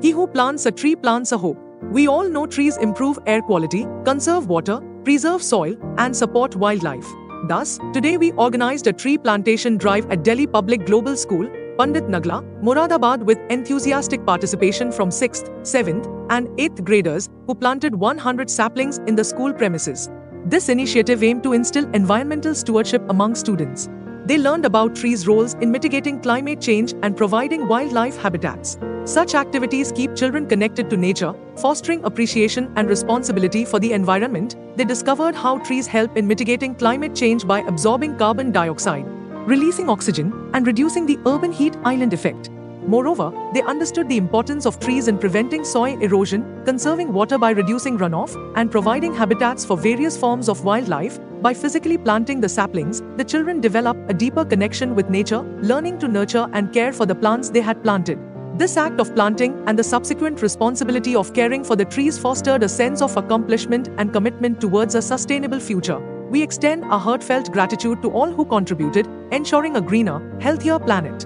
He who plants a tree plants a hope. We all know trees improve air quality, conserve water, preserve soil, and support wildlife. Thus, today we organized a tree plantation drive at Delhi Public Global School, Pandit Nagla, Moradabad with enthusiastic participation from 6th, 7th, and 8th graders who planted 100 saplings in the school premises. This initiative aimed to instill environmental stewardship among students. They learned about trees' roles in mitigating climate change and providing wildlife habitats. Such activities keep children connected to nature, fostering appreciation and responsibility for the environment. They discovered how trees help in mitigating climate change by absorbing carbon dioxide, releasing oxygen, and reducing the urban heat island effect. Moreover, they understood the importance of trees in preventing soil erosion, conserving water by reducing runoff, and providing habitats for various forms of wildlife. By physically planting the saplings, the children develop a deeper connection with nature, learning to nurture and care for the plants they had planted. This act of planting and the subsequent responsibility of caring for the trees fostered a sense of accomplishment and commitment towards a sustainable future. We extend our heartfelt gratitude to all who contributed, ensuring a greener, healthier planet.